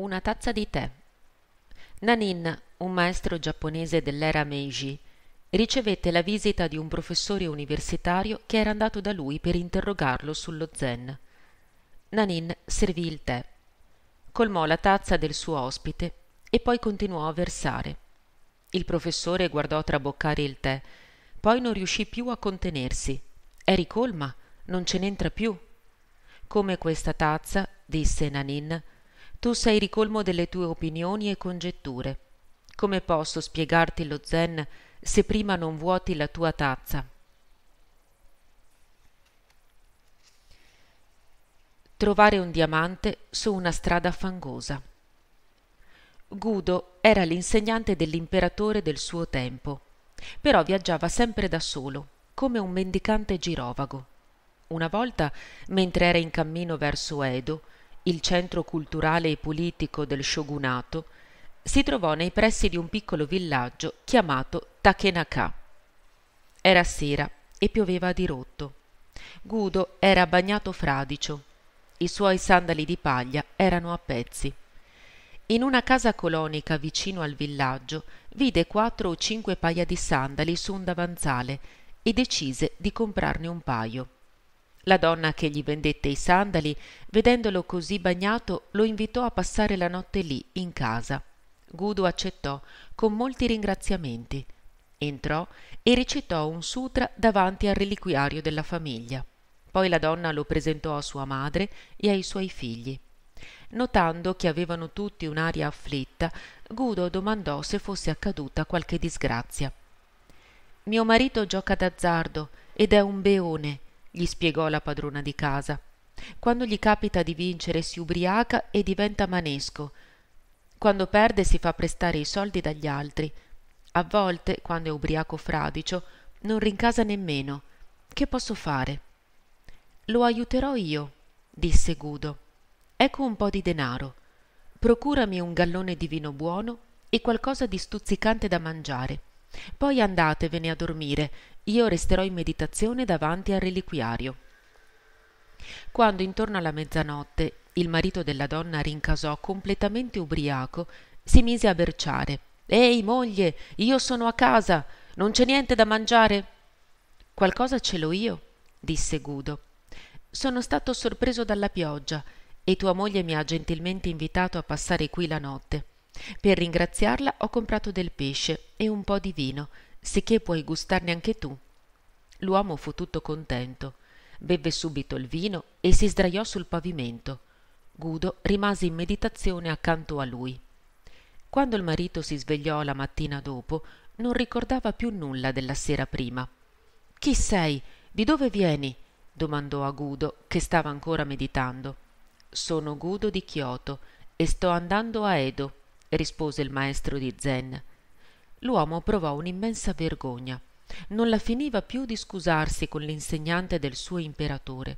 Una tazza di tè. Nanin, un maestro giapponese dell'era Meiji, ricevette la visita di un professore universitario che era andato da lui per interrogarlo sullo zen. Nanin servì il tè, colmò la tazza del suo ospite e poi continuò a versare. Il professore guardò traboccare il tè, poi non riuscì più a contenersi. È ricolma, non ce n'entra più. Come questa tazza, disse Nanin, tu sei ricolmo delle tue opinioni e congetture. Come posso spiegarti lo zen se prima non vuoti la tua tazza? Trovare un diamante su una strada fangosa. Gudo era l'insegnante dell'imperatore del suo tempo, però viaggiava sempre da solo, come un mendicante girovago. Una volta, mentre era in cammino verso Edo, il centro culturale e politico del shogunato, si trovò nei pressi di un piccolo villaggio chiamato Takenaka. Era sera e pioveva a dirotto. Gudo era bagnato fradicio. I suoi sandali di paglia erano a pezzi. In una casa colonica vicino al villaggio vide quattro o cinque paia di sandali su un davanzale e decise di comprarne un paio. La donna che gli vendette i sandali, vedendolo così bagnato, lo invitò a passare la notte lì, in casa. Gudo accettò con molti ringraziamenti. Entrò e recitò un sutra davanti al reliquiario della famiglia. Poi la donna lo presentò a sua madre e ai suoi figli. Notando che avevano tutti un'aria afflitta, Gudo domandò se fosse accaduta qualche disgrazia. Mio marito gioca d'azzardo ed è un beone, gli spiegò la padrona di casa. Quando gli capita di vincere si ubriaca e diventa manesco. Quando perde si fa prestare i soldi dagli altri. A volte, quando è ubriaco fradicio, non rincasa nemmeno. Che posso fare? Lo aiuterò io, disse Gudo. Ecco un po' di denaro. Procurami un gallone di vino buono e qualcosa di stuzzicante da mangiare. Poi andatevene a dormire, io resterò in meditazione davanti al reliquiario. Quando intorno alla mezzanotte il marito della donna rincasò completamente ubriaco, si mise a berciare. Ehi, moglie, io sono a casa, non c'è niente da mangiare? Qualcosa ce l'ho io, disse Gudo. Sono stato sorpreso dalla pioggia e tua moglie mi ha gentilmente invitato a passare qui la notte. Per ringraziarla ho comprato del pesce e un po' di vino, sicché puoi gustarne anche tu. L'uomo fu tutto contento. Bevve subito il vino e si sdraiò sul pavimento. Gudo rimase in meditazione accanto a lui. Quando il marito si svegliò la mattina dopo, non ricordava più nulla della sera prima. Chi sei? Di dove vieni? domandò a Gudo, che stava ancora meditando. Sono Gudo di Kyoto e sto andando a Edo, rispose il maestro di Zen. L'uomo provò un'immensa vergogna. Non la finiva più di scusarsi con l'insegnante del suo imperatore.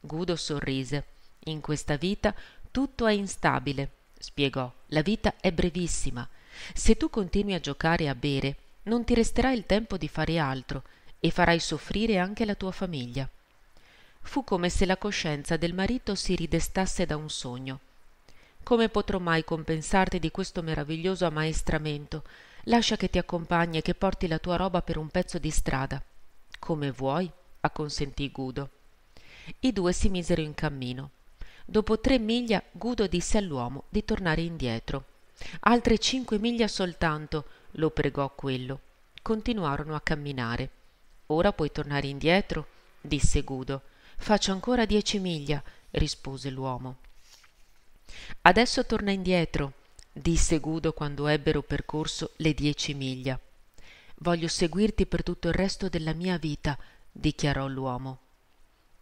Gudo sorrise. In questa vita tutto è instabile, spiegò. La vita è brevissima. Se tu continui a giocare e a bere, non ti resterà il tempo di fare altro e farai soffrire anche la tua famiglia. Fu come se la coscienza del marito si ridestasse da un sogno. Come potrò mai compensarti di questo meraviglioso ammaestramento? Lascia che ti accompagni e che porti la tua roba per un pezzo di strada. Come vuoi, acconsentì Gudo. I due si misero in cammino. Dopo tre miglia Gudo disse all'uomo di tornare indietro. Altre cinque miglia soltanto, lo pregò quello. Continuarono a camminare. Ora puoi tornare indietro, disse Gudo. Faccio ancora dieci miglia, rispose l'uomo. Adesso torna indietro, disse Gudo quando ebbero percorso le dieci miglia. Voglio seguirti per tutto il resto della mia vita, dichiarò l'uomo.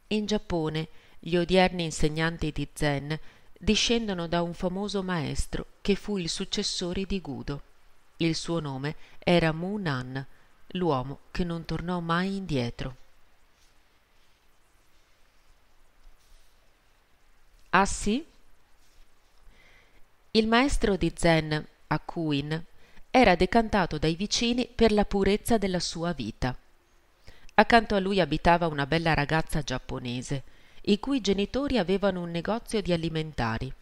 In Giappone gli odierni insegnanti di Zen discendono da un famoso maestro che fu il successore di Gudo. Il suo nome era Mu Nan, l'uomo che non tornò mai indietro. Ah sì? Il maestro di Zen, Akuin, era decantato dai vicini per la purezza della sua vita. Accanto a lui abitava una bella ragazza giapponese, i cui genitori avevano un negozio di alimentari.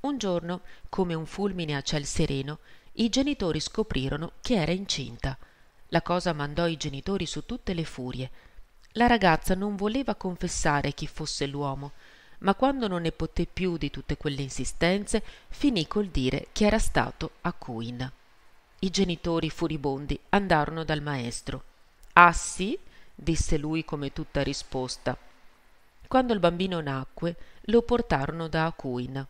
Un giorno, come un fulmine a ciel sereno, i genitori scoprirono che era incinta. La cosa mandò i genitori su tutte le furie. La ragazza non voleva confessare chi fosse l'uomo, ma quando non ne poté più di tutte quelle insistenze, finì col dire che era stato a Queen. I genitori furibondi andarono dal maestro. Ah sì? disse lui come tutta risposta. Quando il bambino nacque, lo portarono da Acuin.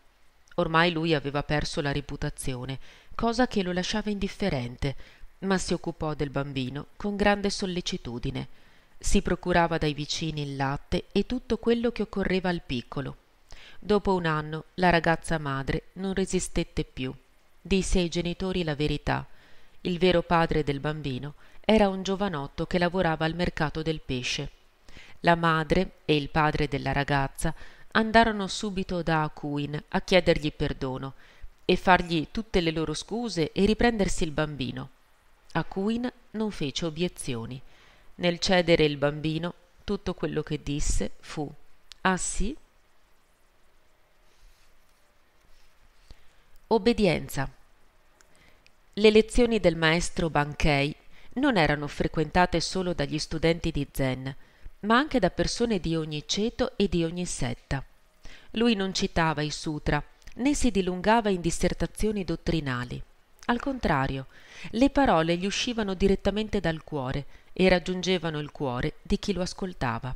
Ormai lui aveva perso la reputazione, cosa che lo lasciava indifferente, ma si occupò del bambino con grande sollecitudine. Si procurava dai vicini il latte e tutto quello che occorreva al piccolo. Dopo un anno la ragazza madre non resistette più. Disse ai genitori la verità. Il vero padre del bambino era un giovanotto che lavorava al mercato del pesce. La madre e il padre della ragazza andarono subito da Acuin a chiedergli perdono e fargli tutte le loro scuse e riprendersi il bambino. Acuin non fece obiezioni. Nel cedere il bambino, tutto quello che disse fu Ah sì? Obbedienza. Le lezioni del maestro Banchei non erano frequentate solo dagli studenti di Zen, ma anche da persone di ogni ceto e di ogni setta. Lui non citava i sutra, né si dilungava in dissertazioni dottrinali. Al contrario, le parole gli uscivano direttamente dal cuore e raggiungevano il cuore di chi lo ascoltava.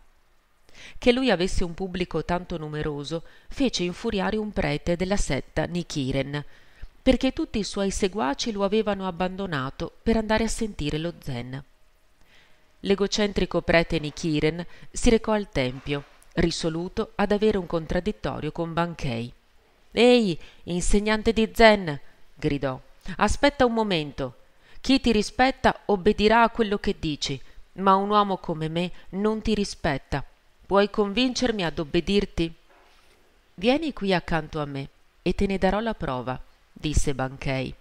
Che lui avesse un pubblico tanto numeroso fece infuriare un prete della setta Nichiren, perché tutti i suoi seguaci lo avevano abbandonato per andare a sentire lo zen. L'egocentrico prete Nichiren si recò al tempio, risoluto ad avere un contraddittorio con Banchei. Ehi, insegnante di zen! gridò. Aspetta un momento. Chi ti rispetta obbedirà a quello che dici, ma un uomo come me non ti rispetta. Puoi convincermi ad obbedirti? Vieni qui accanto a me e te ne darò la prova disse Banchei.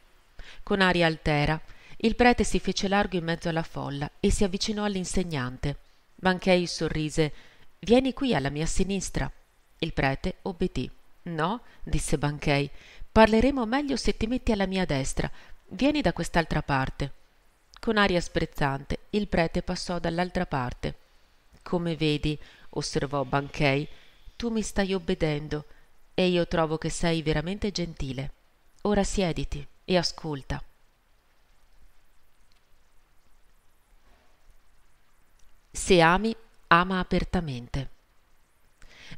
Con aria altera, il prete si fece largo in mezzo alla folla e si avvicinò all'insegnante. Banchei sorrise. Vieni qui alla mia sinistra. Il prete obbedì. No, disse Banchei. Parleremo meglio se ti metti alla mia destra. Vieni da quest'altra parte. Con aria sprezzante, il prete passò dall'altra parte. Come vedi, osservò Banchei, tu mi stai obbedendo e io trovo che sei veramente gentile. Ora siediti e ascolta. Se ami, ama apertamente.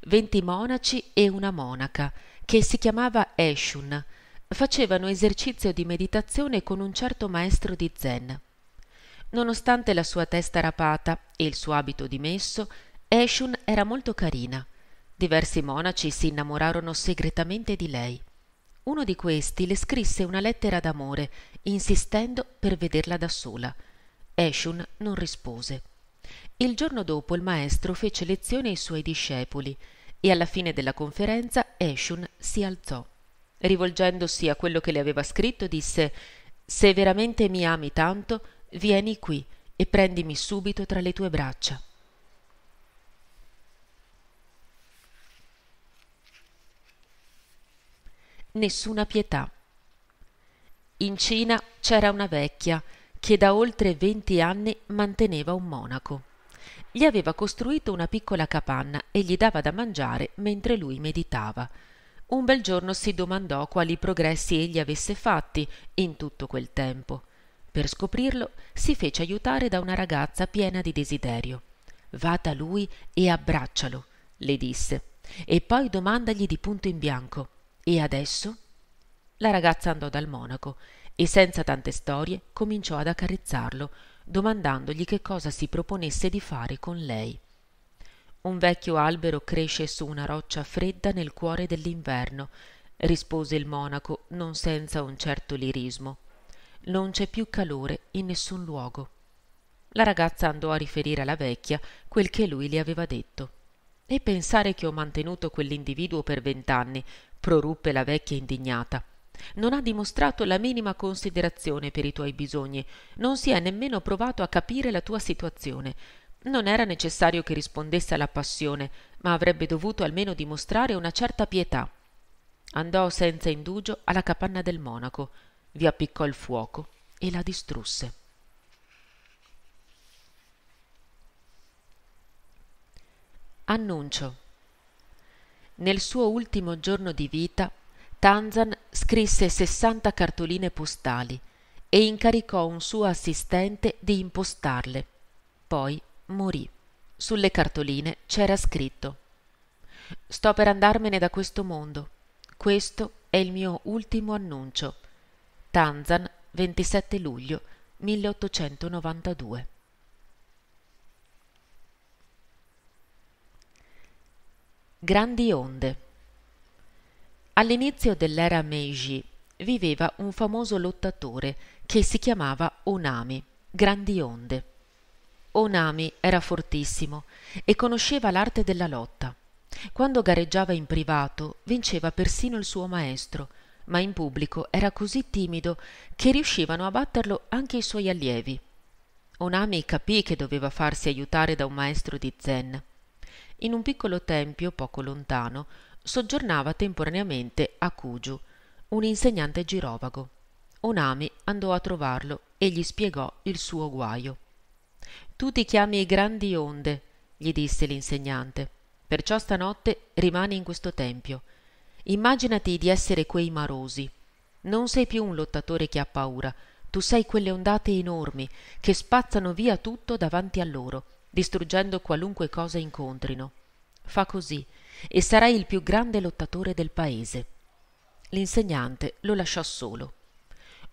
Venti monaci e una monaca, che si chiamava Eshun, facevano esercizio di meditazione con un certo maestro di zen. Nonostante la sua testa rapata e il suo abito dimesso, Eshun era molto carina. Diversi monaci si innamorarono segretamente di lei. Uno di questi le scrisse una lettera d'amore, insistendo per vederla da sola. Eshun non rispose. Il giorno dopo il maestro fece lezione ai suoi discepoli e alla fine della conferenza Eshun si alzò. Rivolgendosi a quello che le aveva scritto, disse Se veramente mi ami tanto, vieni qui e prendimi subito tra le tue braccia. nessuna pietà. In Cina c'era una vecchia che da oltre venti anni manteneva un monaco. Gli aveva costruito una piccola capanna e gli dava da mangiare mentre lui meditava. Un bel giorno si domandò quali progressi egli avesse fatti in tutto quel tempo. Per scoprirlo si fece aiutare da una ragazza piena di desiderio. Va da lui e abbraccialo, le disse, e poi domandagli di punto in bianco e adesso? La ragazza andò dal monaco e senza tante storie cominciò ad accarezzarlo, domandandogli che cosa si proponesse di fare con lei. Un vecchio albero cresce su una roccia fredda nel cuore dell'inverno, rispose il monaco non senza un certo lirismo. Non c'è più calore in nessun luogo. La ragazza andò a riferire alla vecchia quel che lui le aveva detto. E pensare che ho mantenuto quell'individuo per vent'anni, proruppe la vecchia indignata. Non ha dimostrato la minima considerazione per i tuoi bisogni, non si è nemmeno provato a capire la tua situazione. Non era necessario che rispondesse alla passione, ma avrebbe dovuto almeno dimostrare una certa pietà. Andò senza indugio alla capanna del monaco, vi appiccò il fuoco e la distrusse. Annuncio. Nel suo ultimo giorno di vita, Tanzan scrisse sessanta cartoline postali e incaricò un suo assistente di impostarle. Poi morì. Sulle cartoline c'era scritto Sto per andarmene da questo mondo. Questo è il mio ultimo annuncio. Tanzan, 27 luglio 1892. Grandi onde. All'inizio dell'era Meiji viveva un famoso lottatore che si chiamava Onami, Grandi onde. Onami era fortissimo e conosceva l'arte della lotta. Quando gareggiava in privato vinceva persino il suo maestro, ma in pubblico era così timido che riuscivano a batterlo anche i suoi allievi. Onami capì che doveva farsi aiutare da un maestro di zen in un piccolo tempio poco lontano soggiornava temporaneamente a Kuju, un insegnante girovago. Onami andò a trovarlo e gli spiegò il suo guajo. Tu ti chiami Grandi Onde, gli disse l'insegnante, perciò stanotte rimani in questo tempio. Immaginati di essere quei marosi. Non sei più un lottatore che ha paura, tu sei quelle ondate enormi che spazzano via tutto davanti a loro distruggendo qualunque cosa incontrino. Fa così e sarai il più grande lottatore del paese. L'insegnante lo lasciò solo.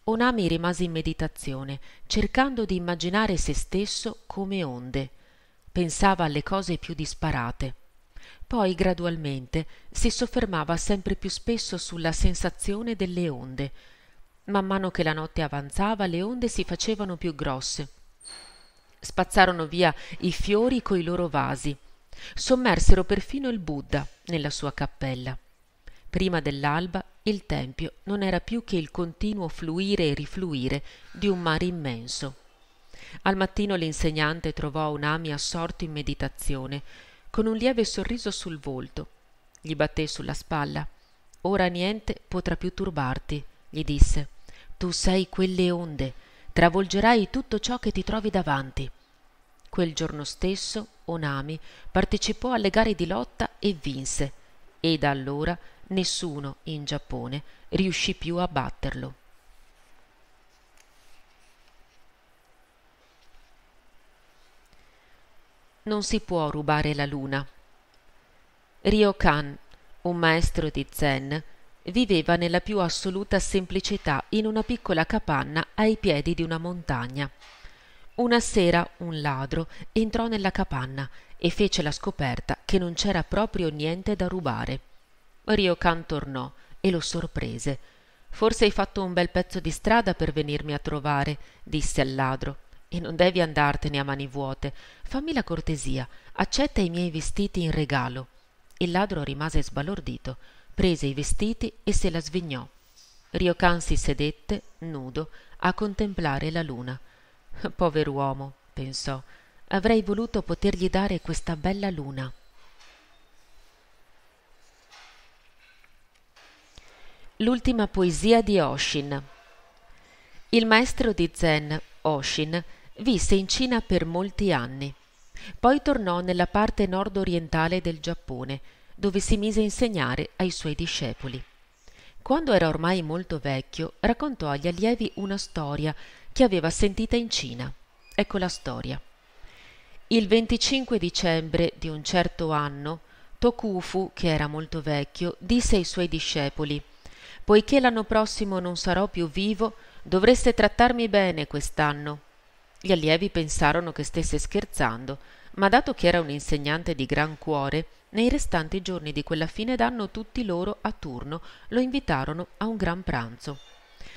Onami rimase in meditazione, cercando di immaginare se stesso come onde. Pensava alle cose più disparate. Poi gradualmente si soffermava sempre più spesso sulla sensazione delle onde. Man mano che la notte avanzava le onde si facevano più grosse spazzarono via i fiori coi loro vasi sommersero perfino il buddha nella sua cappella. Prima dell'alba il tempio non era più che il continuo fluire e rifluire di un mare immenso. Al mattino l'insegnante trovò Unami assorto in meditazione con un lieve sorriso sul volto. Gli batté sulla spalla. Ora niente potrà più turbarti gli disse. Tu sei quelle onde. Travolgerai tutto ciò che ti trovi davanti. Quel giorno stesso Onami partecipò alle gare di lotta e vinse, e da allora nessuno in Giappone riuscì più a batterlo. Non si può rubare la luna. Ryokan, un maestro di Zen, viveva nella più assoluta semplicità in una piccola capanna ai piedi di una montagna. Una sera un ladro entrò nella capanna e fece la scoperta che non c'era proprio niente da rubare. Ryokan tornò e lo sorprese. Forse hai fatto un bel pezzo di strada per venirmi a trovare, disse al ladro. E non devi andartene a mani vuote. Fammi la cortesia, accetta i miei vestiti in regalo. Il ladro rimase sbalordito prese i vestiti e se la svignò. Ryokan si sedette, nudo, a contemplare la luna. Pover'uomo, pensò, avrei voluto potergli dare questa bella luna. L'ultima poesia di Oshin. Il maestro di Zen, Oshin, visse in Cina per molti anni. Poi tornò nella parte nord-orientale del Giappone, dove si mise a insegnare ai suoi discepoli. Quando era ormai molto vecchio, raccontò agli allievi una storia che aveva sentita in Cina. Ecco la storia. Il 25 dicembre di un certo anno, Tokufu, che era molto vecchio, disse ai suoi discepoli Poiché l'anno prossimo non sarò più vivo, dovreste trattarmi bene quest'anno. Gli allievi pensarono che stesse scherzando, ma dato che era un insegnante di gran cuore, nei restanti giorni di quella fine d'anno tutti loro a turno lo invitarono a un gran pranzo.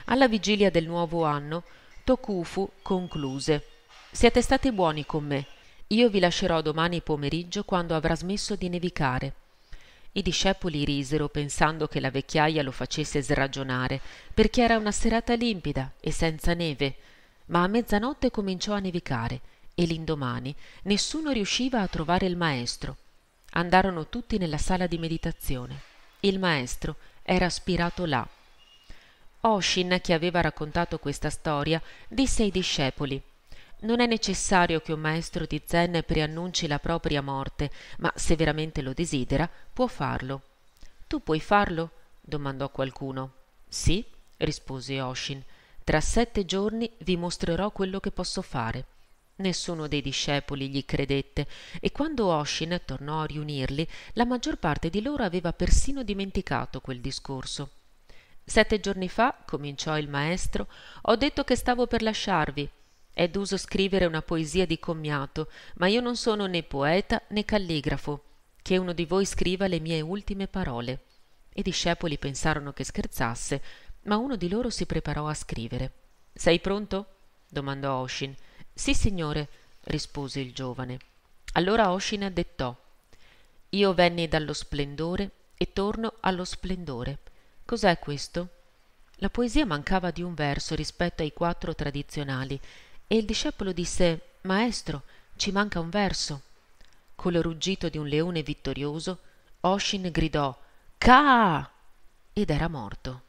Alla vigilia del nuovo anno, Tokufu concluse Siete stati buoni con me. Io vi lascerò domani pomeriggio quando avrà smesso di nevicare. I discepoli risero pensando che la vecchiaia lo facesse sragionare, perché era una serata limpida e senza neve, ma a mezzanotte cominciò a nevicare e l'indomani nessuno riusciva a trovare il maestro. Andarono tutti nella sala di meditazione. Il maestro era spirato là. Oshin, che aveva raccontato questa storia, disse ai discepoli non è necessario che un maestro di zen preannunci la propria morte, ma se veramente lo desidera, può farlo. Tu puoi farlo? domandò qualcuno. Sì, rispose Oshin. Tra sette giorni vi mostrerò quello che posso fare. Nessuno dei discepoli gli credette e quando Oshin tornò a riunirli, la maggior parte di loro aveva persino dimenticato quel discorso. Sette giorni fa, cominciò il maestro, ho detto che stavo per lasciarvi. È d'uso scrivere una poesia di commiato, ma io non sono né poeta né calligrafo. Che uno di voi scriva le mie ultime parole. I discepoli pensarono che scherzasse, ma uno di loro si preparò a scrivere. Sei pronto? domandò Oshin. Sì, signore, rispose il giovane. Allora Oshin addettò. Io venni dallo splendore e torno allo splendore. Cos'è questo? La poesia mancava di un verso rispetto ai quattro tradizionali e il discepolo disse Maestro, ci manca un verso. Col ruggito di un leone vittorioso, Oshin gridò Ka! ed era morto.